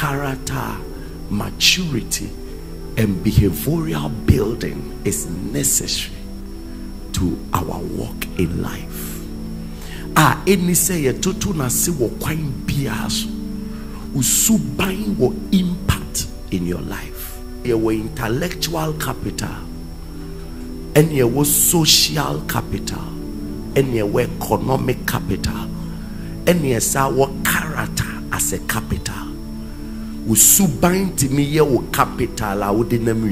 character maturity and behavioral building is necessary to our walk in life. Any a ɛni sɛ yɛtoto n'ase wɔ kwan biara so. Wɔ impact in your life. Yɛwɔ intellectual capital ɛne yɛwɔ social capital ɛne yɛwɔ economic capital ɛne yɛsa wɔ character as a capital usuban tumi yɛ wo capital a wode nam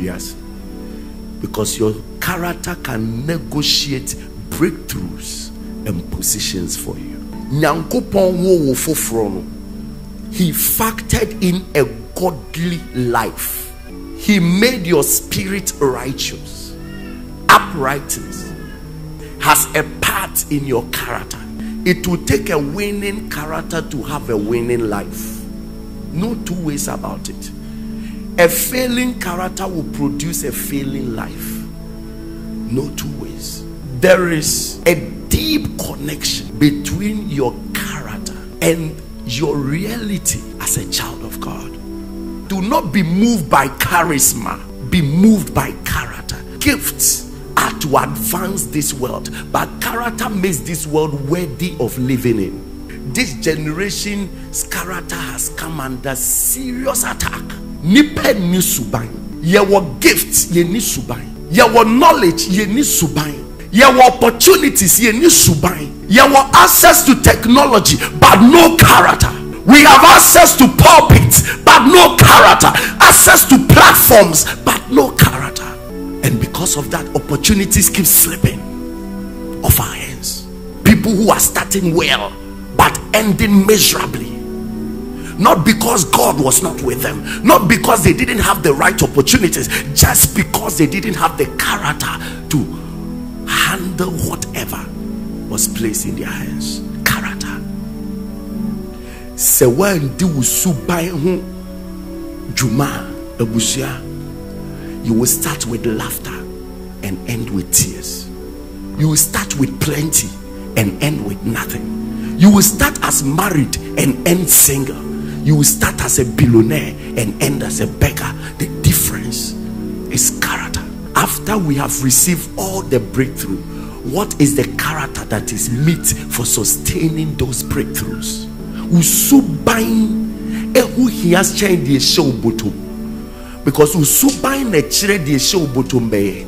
because your character can negotiate breakthroughs and positions for you. Nyankopɔn wo wo foforɔ he factored in a godly life. He made your spirit righteous uprightness has a part in your character. It will take a winning character to have a winning life no two ways about it a failing character will produce a failing life no two ways there is a deep connection between your character and your reality as a child of God. Do not be moved by charisma, be moved by character. Gifts are to advance this world, but character makes this world worthy of living in. This generation's character has come under serious attack. Nipa ni suban. Yewo gifts ye ni suban. Yewo knowledge ye ni suban yɛwɔ opportunities yɛ ni suban yɛwɔ access to technology but no character we have access to pulpits but no character access to platforms but no character and because of that opportunities keep slipping off our hands people who are starting well but ending miserably not because God was not with them, not because they didn't have the right opportunities, just because they didn't have the character to handle whatever was placed in their hands. Character. Sɛ wandi wo suban ho you will start with laughter and end with tears. You will start with plenty and end with nothing. You will start as married and end single. You will start as a billionaire and end as a beggar. The difference is character. After we have received all the breakthrough, what is the character that is meet for sustaining those breakthroughs? Usuban ehu hias chain the show because chire the show bottom be